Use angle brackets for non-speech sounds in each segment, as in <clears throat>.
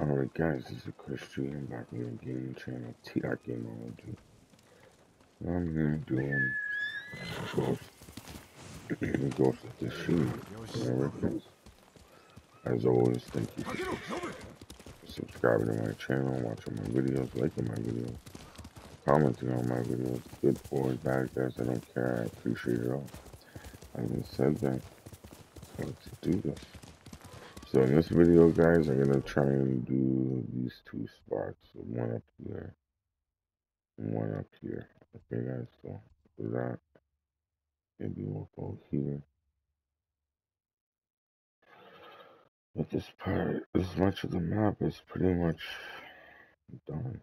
Alright guys, this is Chris G. I'm back on the gaming channel, T-Dot. I'm here doing Ghost, Ghost of Tsushima, is. As always, thank you for subscribing to my channel, watching my videos, liking my videos, commenting on my videos, good or bad guys, I don't care, I appreciate it all. Having said that, let's do this. So in this video, guys, I'm gonna try and do these two spots. So one up here, one up here. Okay, guys. So for that, maybe we'll go here. But this part, this much of the map is pretty much done.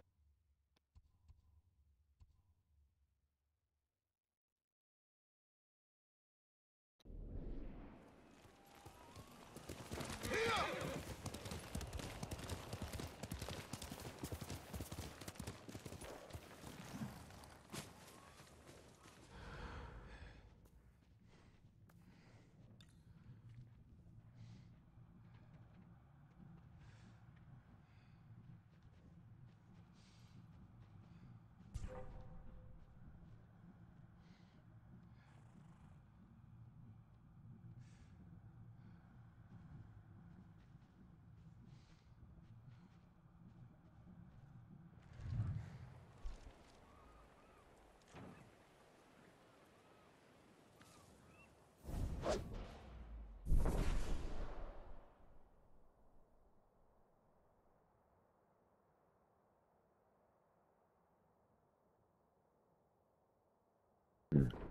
Mm.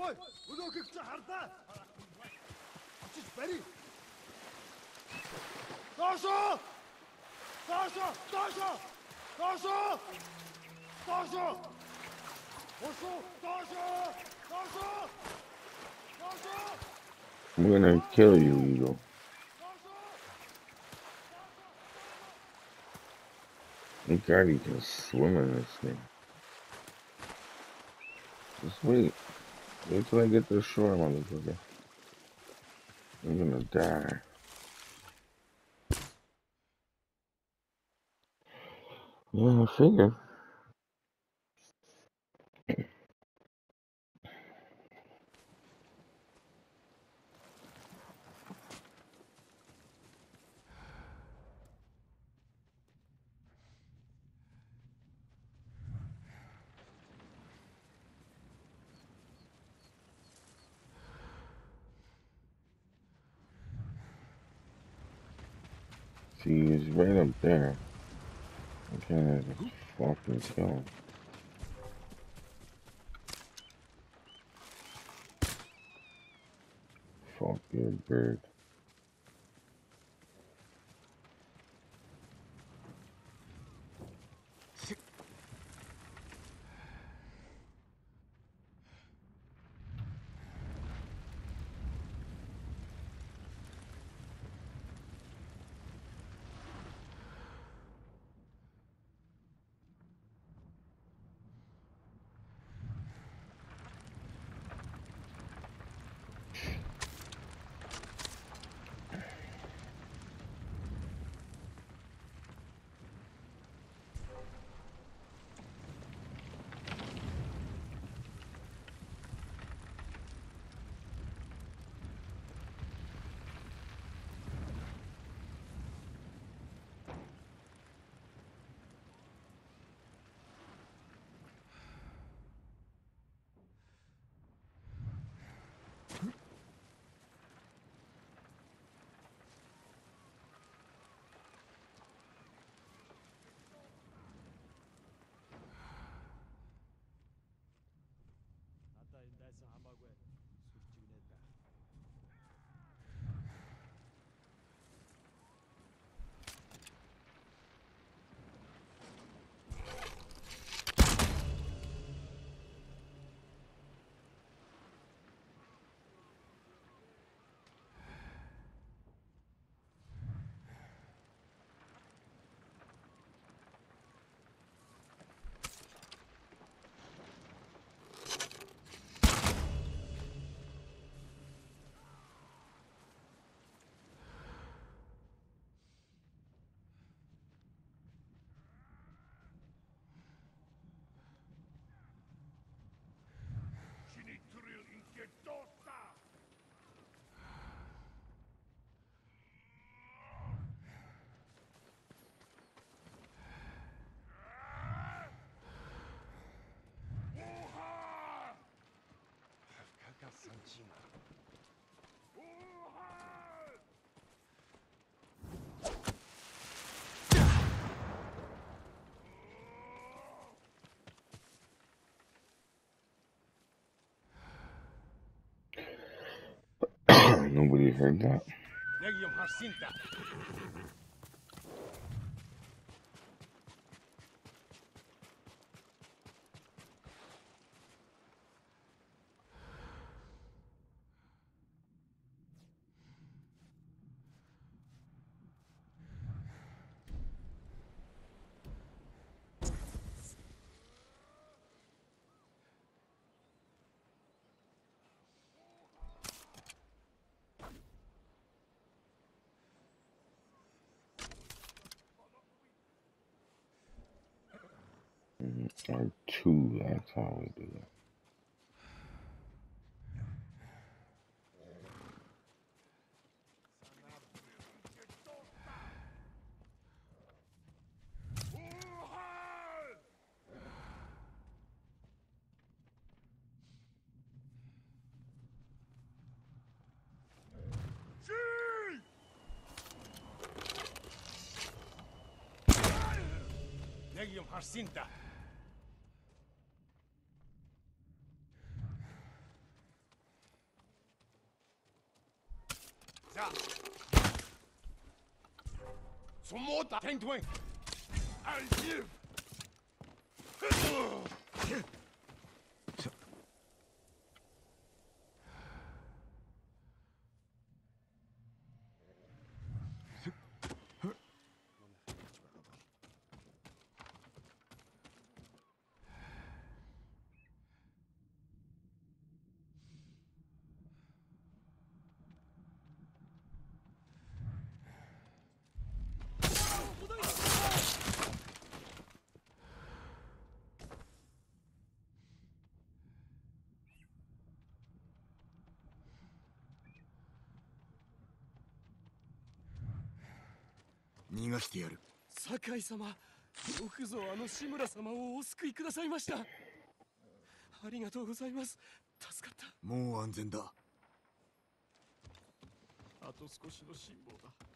Ой, өнөөхийг чи хардаа. Очиж барь. Доошо! Доошо! Доошо! Доошо! Доошо! Доошо! Доошо! Доошо! Доошо! I'm gonna kill you, Eagle. Thank God he can swim in this thing. Just wait. Wait till I get to shore, motherfucker. I'm gonna die. Yeah, I figured. Let's go. Heard that. That's how we do it. 우하! Tang Twing! I give! 逃がしてやる。酒井様よくぞあの志村様をお救いくださいました。ありがとうございます。助かった。もう安全だ。あと少しの辛抱だ。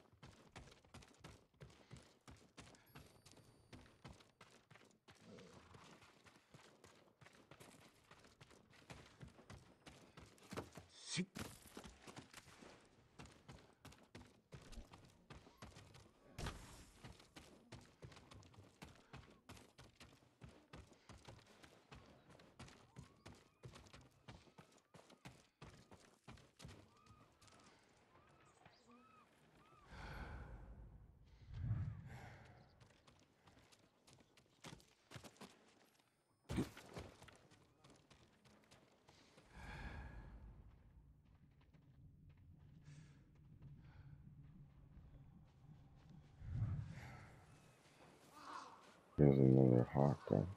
There's another hawk though.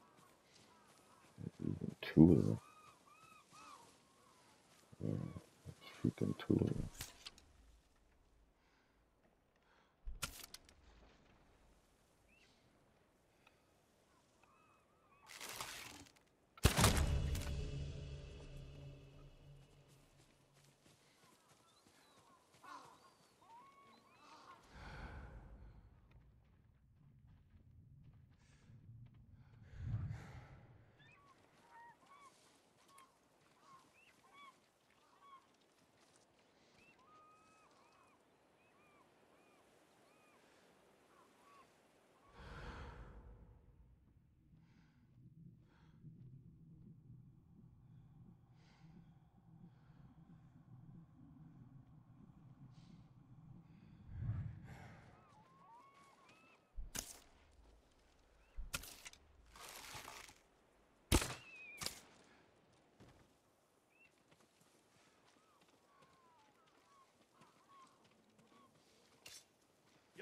Even two of them. Yeah, let's shoot them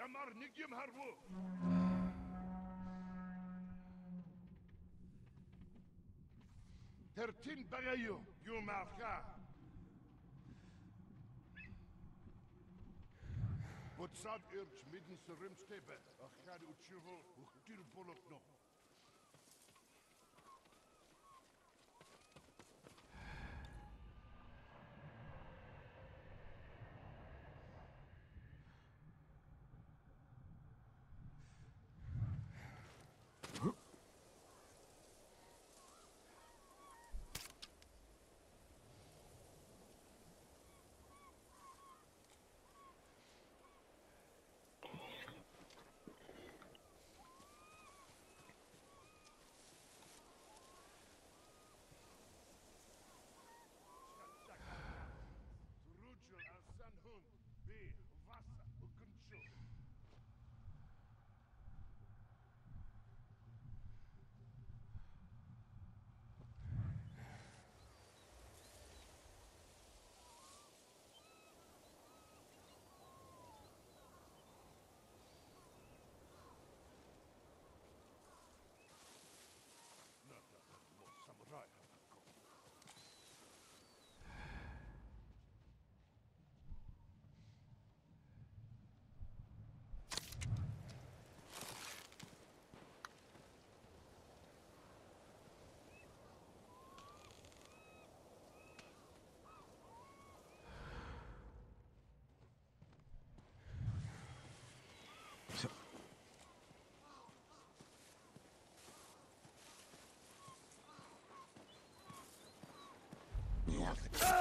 Ямар нэг юм харвуу. Тэр чин байгаа юу? Юу марха? Буцаад ирж мэдэн сөрөмстэйбэ. Ахаад учруу, ухтир болотно. off.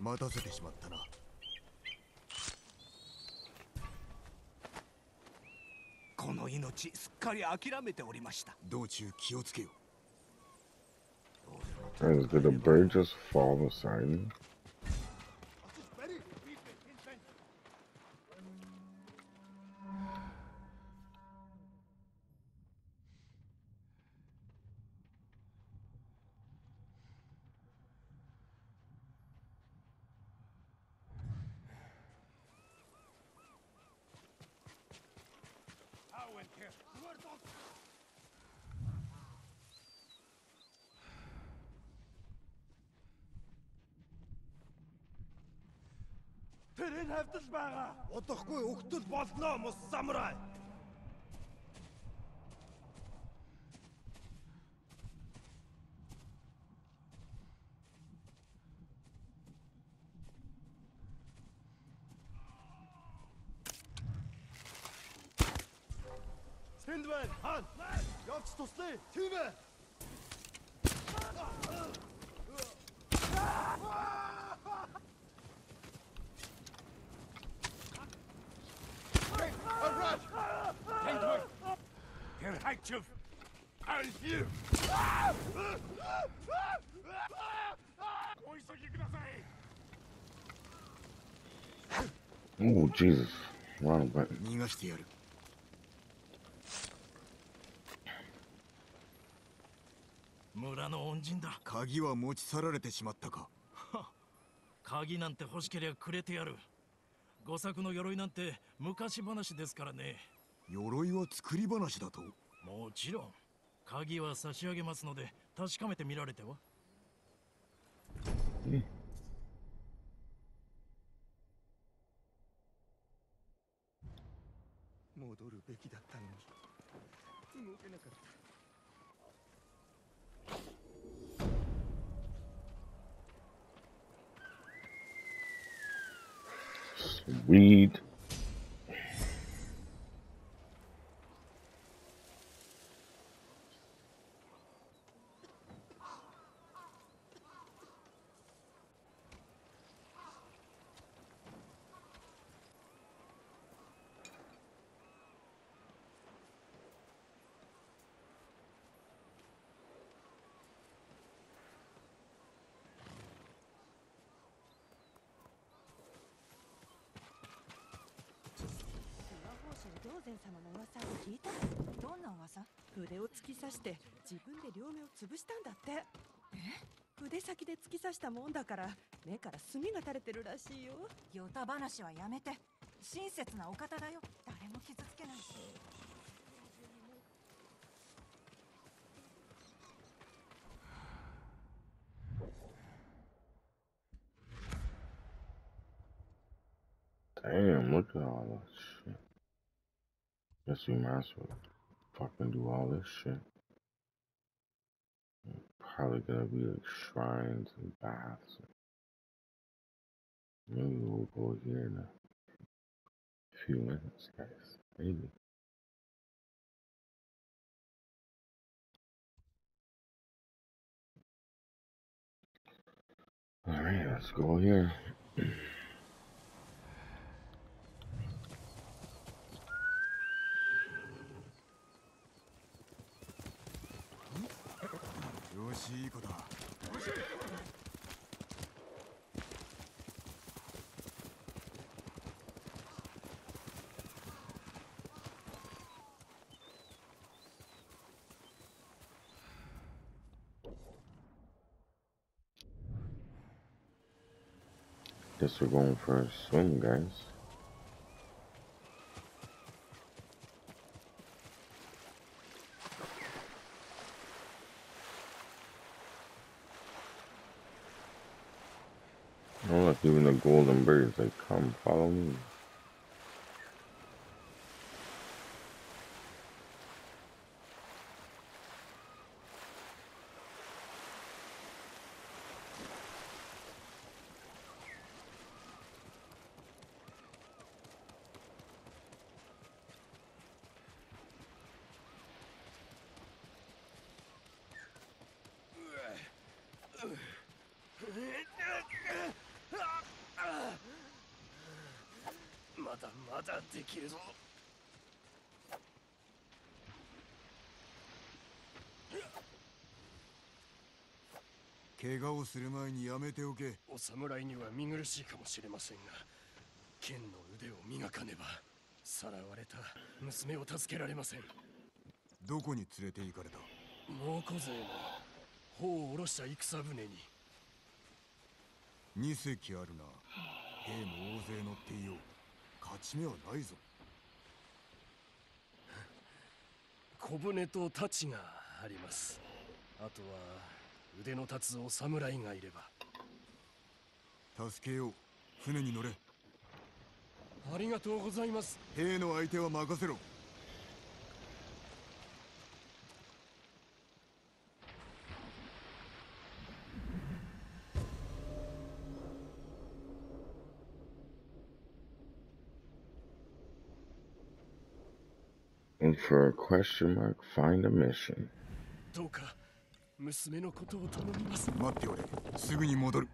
待たせてしまったな。この命すっかり諦めておりました。道中気をつけよ。Did the bird just fall beside me? Тэр энэ хавтал байгаа. Удахгүй өгтөл болно мус самурай. Тэнд байна. Хаан. Явц туслая. Тийм ээ. Heitchef, I'll hear. お急ぎください。Oh, Jesus. Wrong button. 逃がしてやる村の恩人だ鍵は持ち去られてしまったか <laughs> 鍵なんて欲しけりゃくれてやる五作の鎧なんて昔話ですからね鎧は作り話だと？もちろん。鍵は差し上げますので確かめてみられては？戻るべきだったのに。動けなかった。Weed. 法師霊禅様の噂を聞いたどんな噂筆を突き刺して自分で両目を潰したんだって。え？筆先で突き刺したもんだから目から墨が垂れてるらしいよ。ヨタ話はやめて。親切なお方だよ。誰も傷つけない。し Damn, look at all that shit. Guess we might as well fucking do all this shit. Probably gonna be like shrines and baths. Maybe we'll go here in a few minutes, guys. Maybe. Alright, let's go here. <clears throat> Guess we're going for a swim, guys. まだできるぞ。怪我をする前にやめておけ。お侍には見苦しいかもしれませんが剣の腕を磨かねばさらわれた娘を助けられません。どこに連れて行かれた？猛虎勢の頬を下ろした戦船に。二隻あるな。兵も大勢乗っていよう勝ち目はないぞ。小舟と太刀があります。あとは腕の立つお侍がいれば。助けよう。船に乗れ。ありがとうございます。兵の相手は任せろ for a question mark, find a mission. どうか娘のことを頼みます待っておれすぐに戻る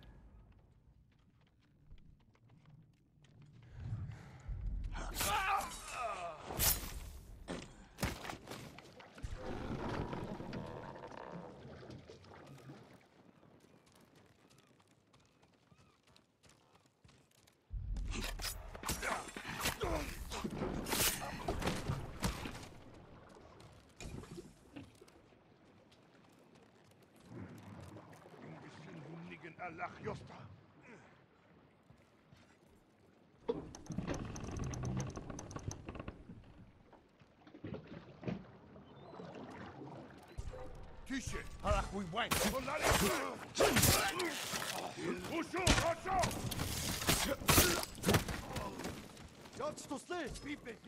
Judge to stay. Pipe,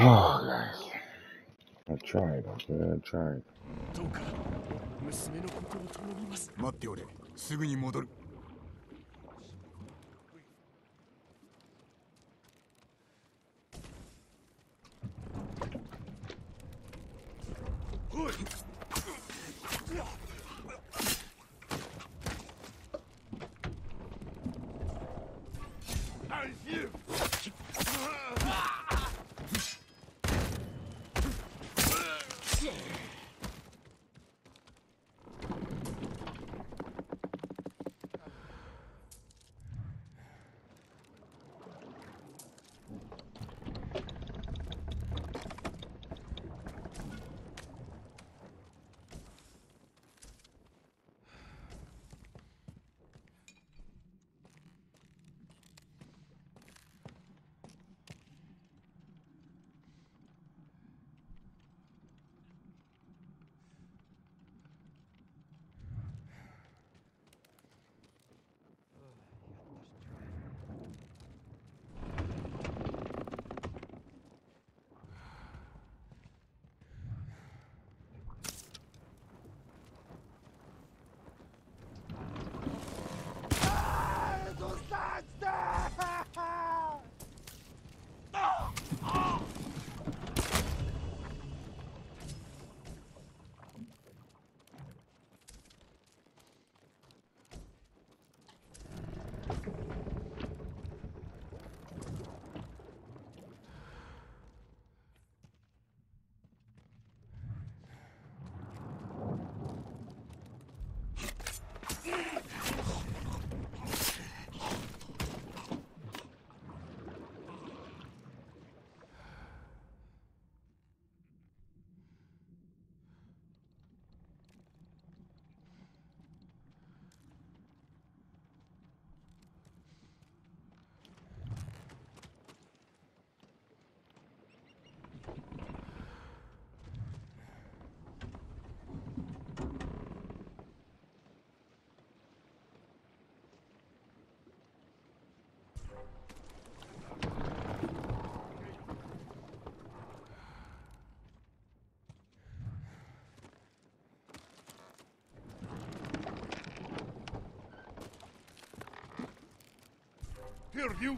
Oh, guys. I tried, okay? I tried. どうか娘のことを頼みます待っておれすぐに戻る Here, you.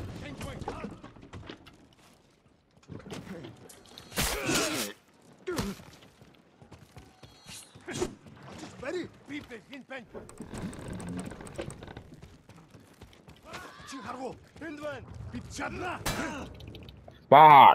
Bye.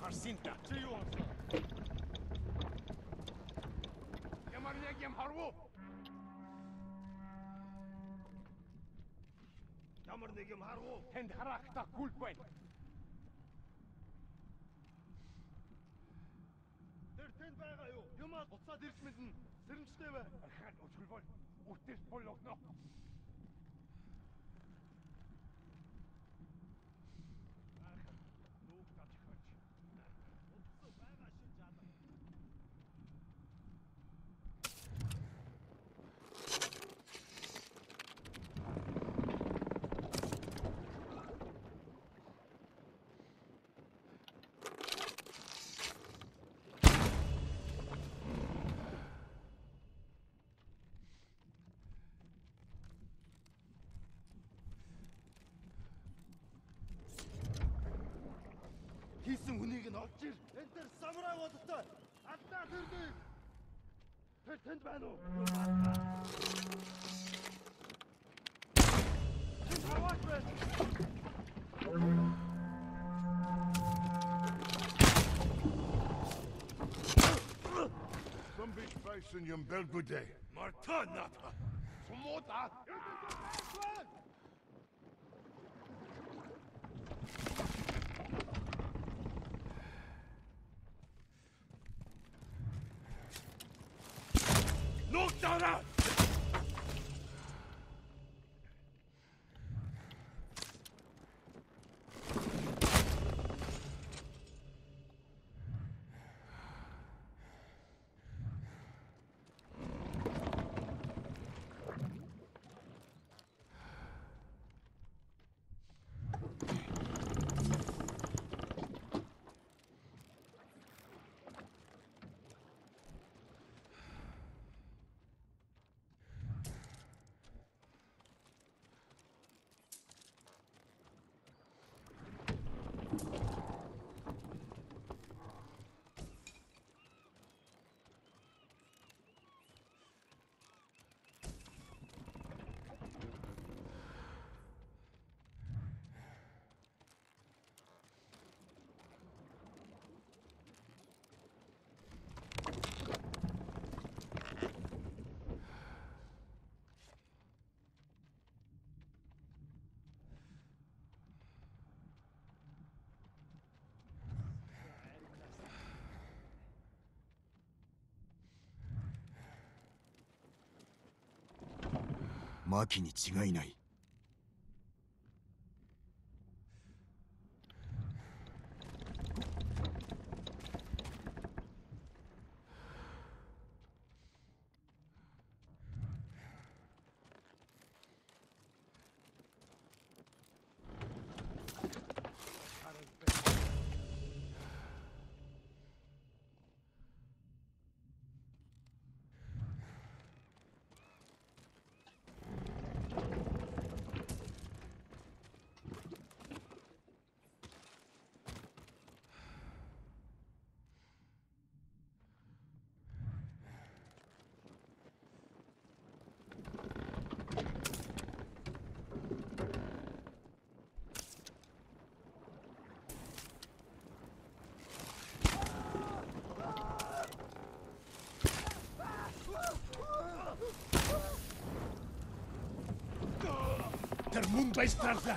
харсинта. Ямар яг юм харвуу? Ямар нэг юм харвуу? Тэнд харахта гүл байна. Тэр тэнд байгаа юу? Юмаа буцаад ирсмэл нь сэрэмжтэй бай. Хаа өчгөл бол. Үтэл бол огноо. нь олж ир. Энд тэр самурай бодтой. Алдаа тэрний. Тэр тэнд байна уу? Тэнд хаваач байна. Зомби спайсэн юм белгүдэ. Марта ната. マキに違いない」Mundo es traza.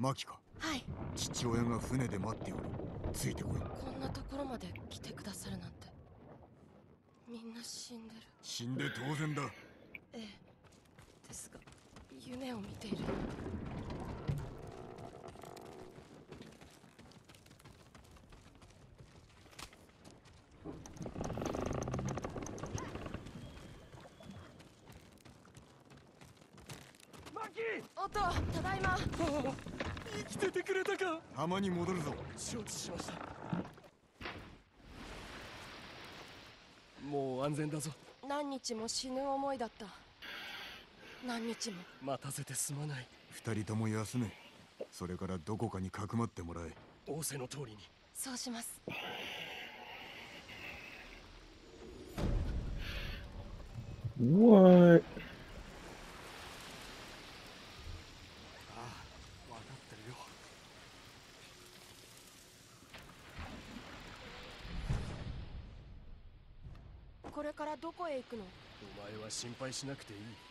マキか。はい。父親が船で待っておるついてこい。こんなところまで来てくださるなんて。みんな死んでる。死んで当然だ。ええ。ですが夢を見ている。マキ！おとただいま <laughs> 生きててくれたか。浜に戻るぞ。承知しました。もう安全だぞ。何日も死ぬ思いだった。何日も。待たせてすまない。二人とも休め。それからどこかにかくまってもらえ。仰せの通りに。そうします。What? ああ分かってるよこれからどこへ行くの？お前は心配しなくていい。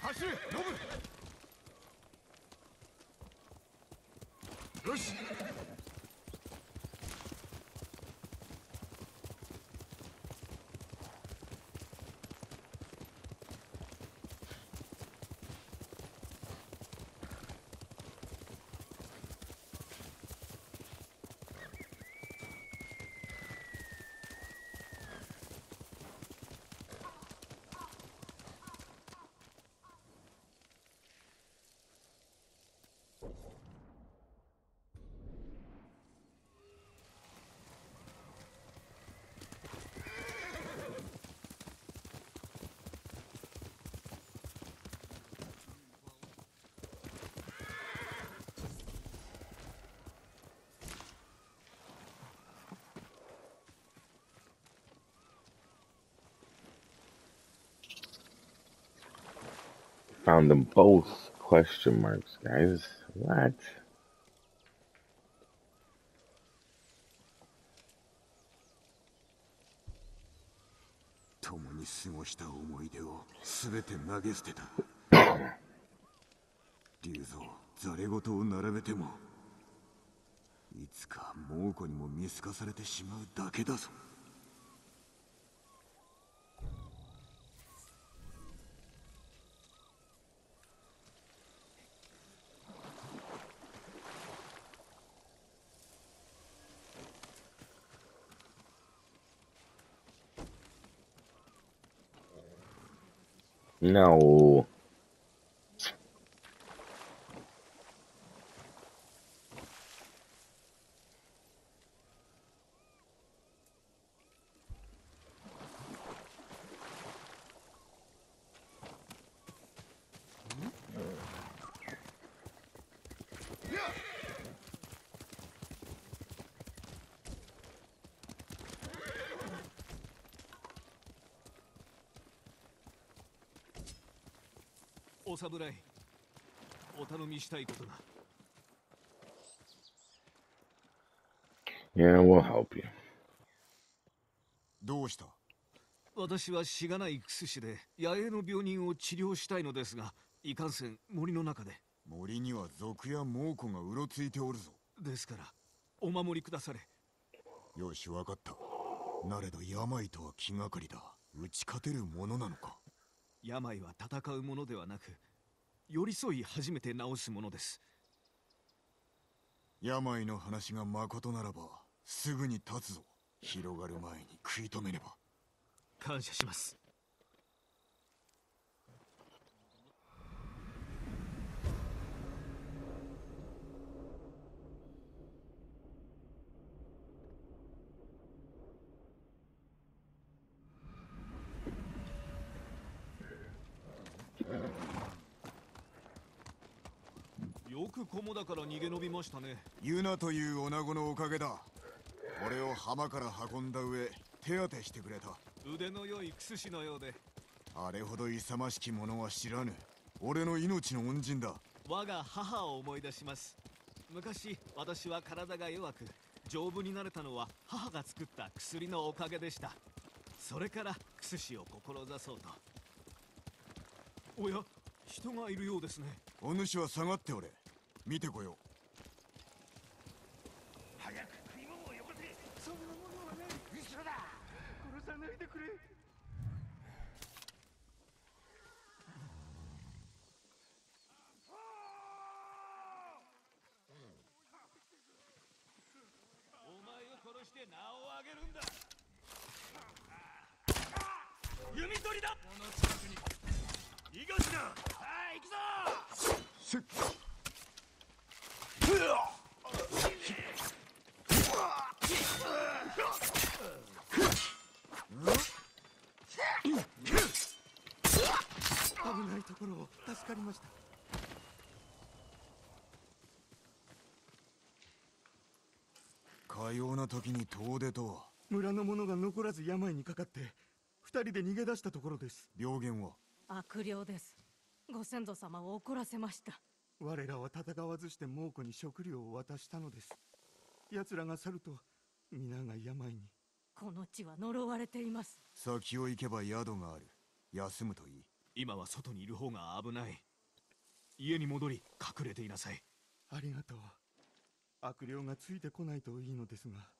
다시 노브 러시? Found them both? Question marks, guys. What? 共に過ごした思い出を全て投げ捨てた龍蔵ざれ言を並べてもいつか猛虎にも見透かされてしまうだけだぞ No.. 侍。お頼みしたいことが Yeah, we'll help you. どうした？私はしがない薬師で野営の病人を治療したいのですがいかんせん森の中で。森には賊や猛虎がうろついておるぞ。ですからお守りくだされ。よしわかった。なれど病とは気がかりだ。打ち勝てるものなのか。病は戦うものではなく寄り添い初めて治すものです。病の話がまことならばすぐに立つぞ。広がる前に食い止めねば。感謝しますよく菰だから逃げ延びましたね。ユナという女子のおかげだ。俺を浜から運んだ上手当てしてくれた。腕の良いクス氏のようで。あれほど勇ましき者は知らぬ。俺の命の恩人だ。我が母を思い出します。昔私は体が弱く丈夫になれたのは母が作った薬のおかげでした。それからクス氏を志そうと。おや人がいるようですね。お主は下がっておれ見てこよ早く食い物をよこせ。そんなものはね嘘だ。殺さないでくれ。お前を殺して名を上げるんだ。弓取りだ。この近くに。逃がすな。さあ行くぞ。うせっ危ない助かりました。かような時に遠出とは。村の者が残らず病にかかって二人で逃げ出したところです。病原は？悪霊です。ご先祖様を怒らせました。我らは戦わずして猛虎に食料を渡したのです。奴らが去ると皆が病に。この地は呪われています。先を行けば宿がある。休むといい今は外にいる方が危ない。家に戻り隠れていなさい。ありがとう。悪霊がついてこないといいのですが。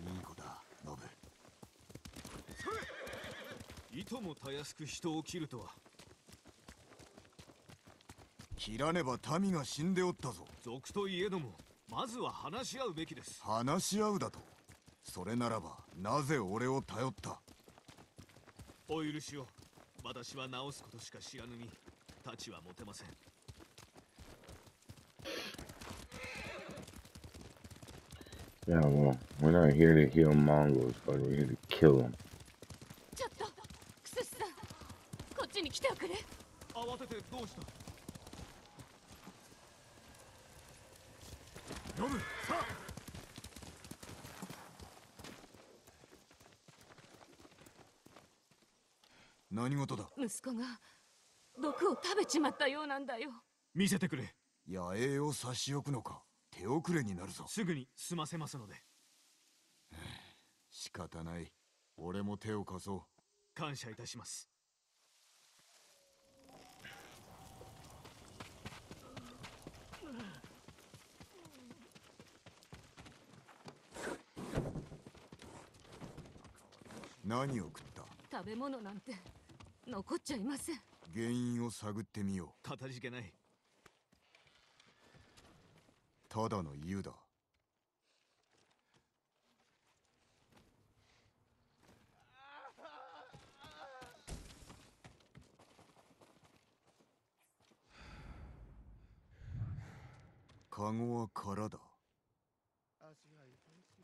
いい子だノブ。いともたやすく人を切るとは。切らねば民が死んでおったぞ。賊といえどもまずは話し合うべきです。話し合うだと？それならばなぜ俺を頼った？お許しを。私は直すことしか知らぬに太刀は持てません。Yeah, well, we're not here to heal Mongols, but we're here to kill them. ちょっとクスシさんこっちに来ておくれ。慌ててどうしたノブさあ何事だ？息子が毒を食べちまったようなんだよ。見せてくれ。野営を差し置くのか？手遅れになるぞ。すぐに済ませますので。仕方ない。俺も手を貸そ感謝いたします。う何を食った？食べ物なんて残っちゃいません。原因を探ってみよう。かたじけない。ただの湯だ。<laughs> カゴは空だ足が痛いし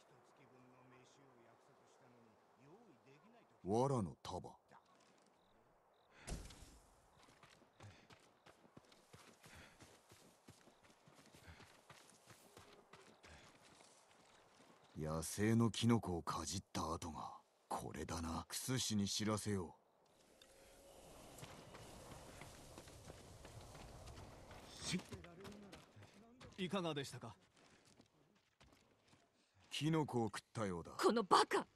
一月分の飯を約束したのに用意できないと藁の束。野生のキノコをかじった跡がこれだな。クス氏に知らせよいかがでしたか？うキノコを食ったようだ。このバカ。なん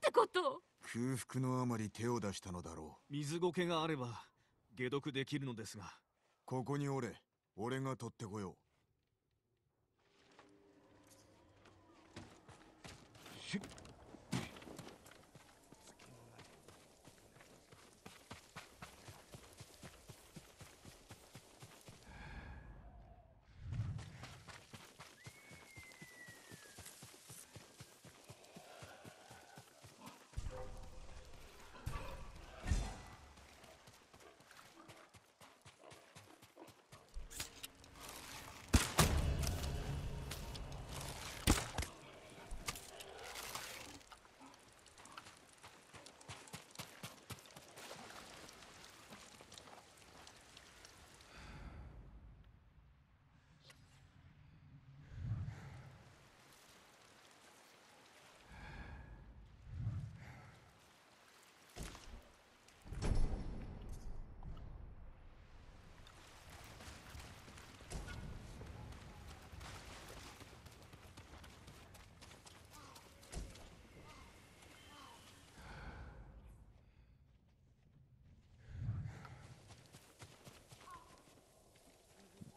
てことを空腹のあまり手を出したのだろ水苔があれば解毒できるのですが。ここにおれ。俺が取ってこよダ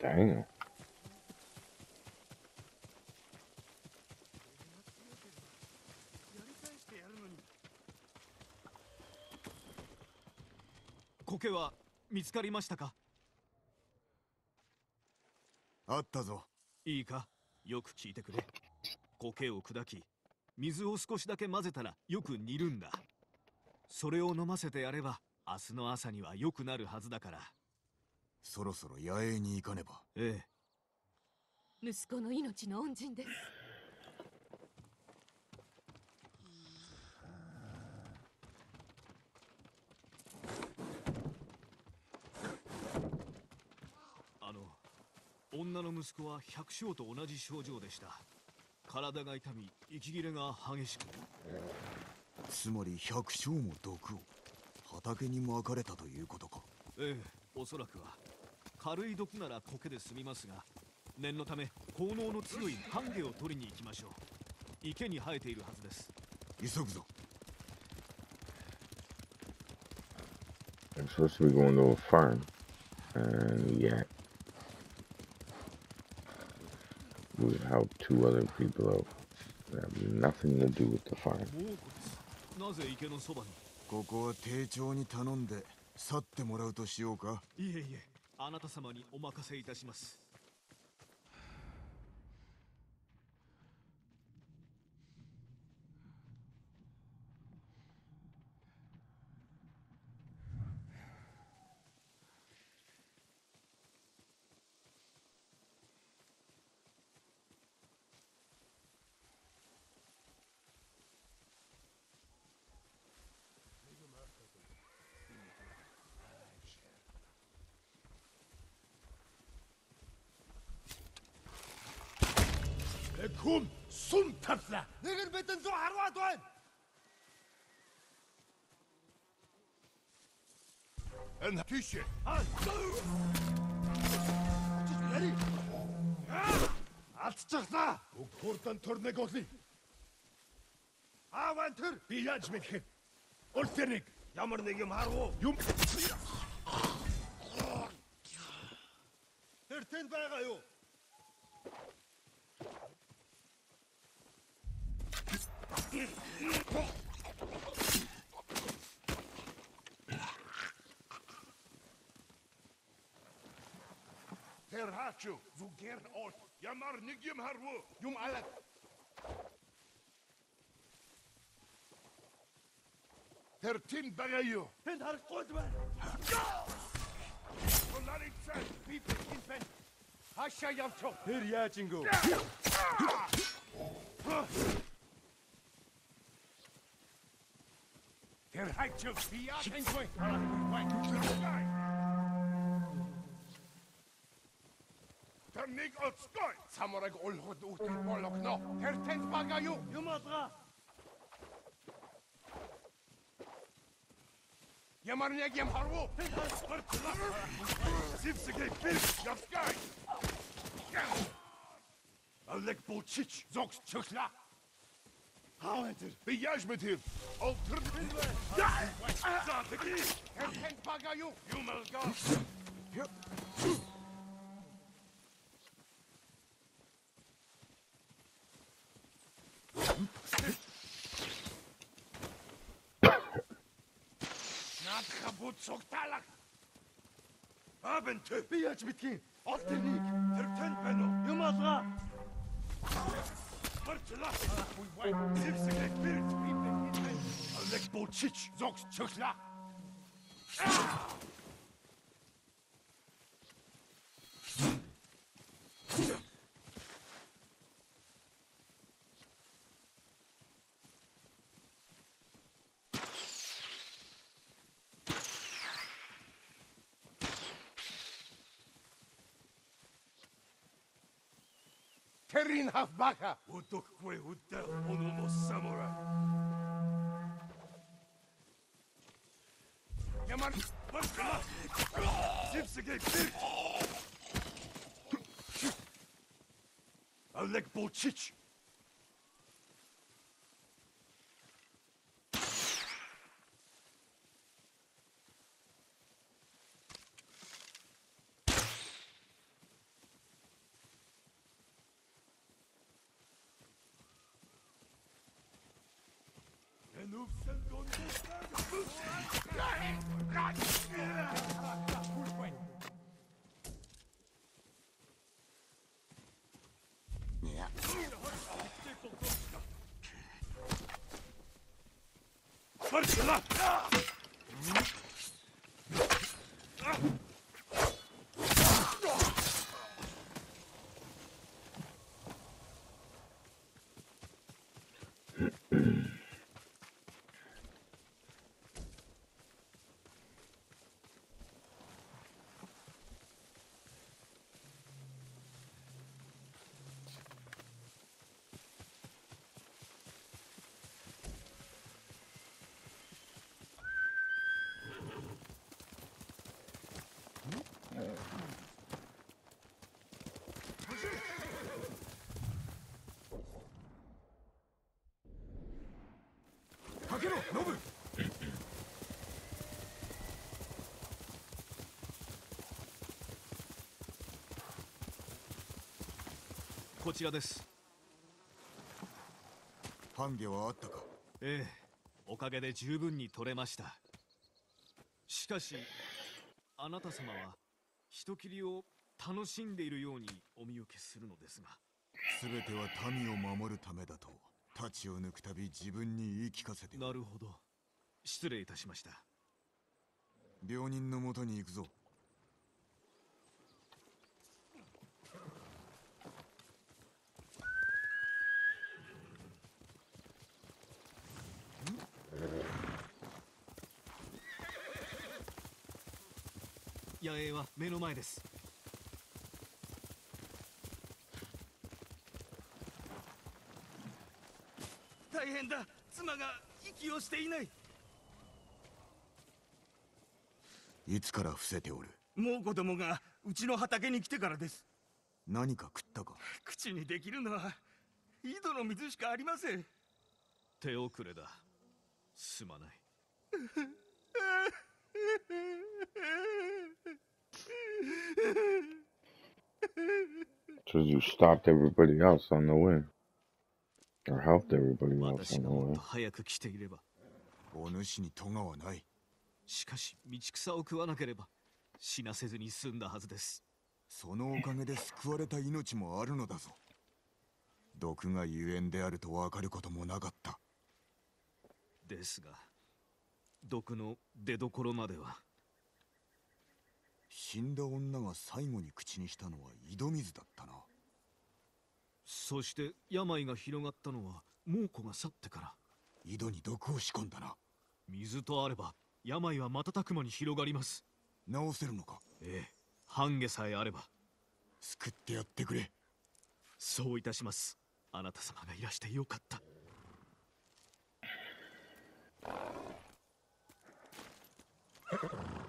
イナ苔は見つかりましたか？うあったぞ。いいか？よく聞いてくれ。苔を砕き水を少しだけ混ぜたらよく煮るんだ。それを飲ませてやれば明日の朝には良くなるはずだからそろそろ野営に行かねば。ええ。息子の命の恩人です。あの女の息子は百姓と同じ症状でした。体が痛み息切れが激しく。つまり百姓も毒を。畑にまかれたということか。ええおそらくは軽い毒なら苔で済みますが念のため効能の強いハンゲを取りに行きましょう池に生えているはずです急ぐぞ I'm supposed to be going to a farm. And yeah. We help two other people out. That have nothing to do with the farm. もうこですなぜ池のそばにここは丁重に頼んで去ってもらうとしようかいえいえあなた様にお任せいたします。Гүм сүм тавла. Нэг нь бидэн 110-аад байна. Энэ тийш. Аа. Яри. Алдчихлаа. Уг хурдан төрнэг олъё. Аван төр би яаж мэдэх. Улсэрник ямар нэг юм харгу. Юм. Тэр тэнд байгаа юу? Terhachu, Zuger Ot, Yamar Nigyam Harwu, Yum Alak. Tertin Bagayo. And our Qudman. Solari Tsan, people in Pen. Hasha Yamcho. Here Yachingo. Ternig od skoj! Samoreg olhod util Der Tertent bagaju! Jumadra! Jamarnieg jem harwu! Zipsygej pils! Jawskaj! Alek Bolczyć! Zogs Czechla! Тэр тэнд байгаа юу? Юм алгаа. Ямар нэг юм харав уу? Сивсэг би явскай. Алек булчич зогс чөглөө. Hou het er. Ben juist Selbst der Perrin Hafbaka. Otokwe Uta Onomo Samurai. Yaman Baka! Zipsige Birk! Alek Bolchich! Stop! こちらです。半下はあったか？ええおかげで十分に取れました。しかしあなた様は人斬りを楽しんでいるようにお見受けするのですが。全ては民を守るためだと太刀を抜くたび自分に言い聞かせてなるほど。失礼いたしました。病人のもとに行くぞ。野営は目の前です大変だ。妻が息をしていない。いつから伏せておる？もう子供がうちの畑に来てからです。何か食ったか？口にできるのは井戸の水しかありません。手遅れだ。すまない。Because you stopped everybody else on the way. Or helped everybody way. と早く来ていれば。お主に咎はない。しかし道草を食わなければ死なせずに済んだはずです。そのおかげで救われた命もあるのだぞ。毒がゆえんであると分かることもなかった。ですが毒の出どころまでは。死んだ女が最後に口にしたのは井戸水だったなそして病が広がったのは猛虎が去ってから。井戸に毒を仕込んだな。水とあれば病は瞬く間に広がります。治せるのか？ええ半下さえあれば。救ってやってくれ。そういたします。あなた様がいらしてよかった <laughs>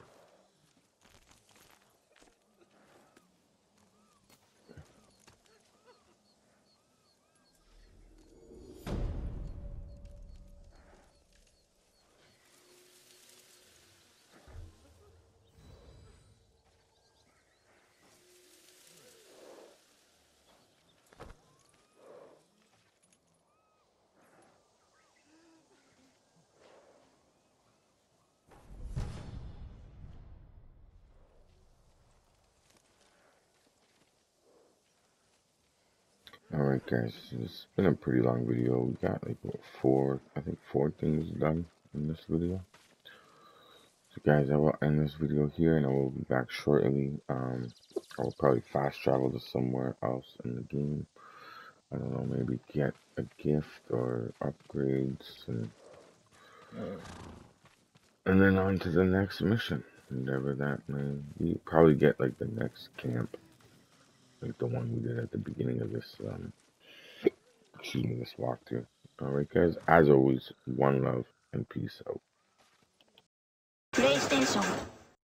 Guys, it's been a pretty long video. We got like what, four, I think four things done in this video. So guys, I will end this video here and I will be back shortly. Um, I will probably fast travel to somewhere else in the game. I don't know, maybe get a gift or upgrades and and then on to the next mission, whatever that may be. Probably get like the next camp, like the one we did at the beginning of this, um, excuse me, this walkthrough. Alright guys, as always, one love and peace out. PlayStation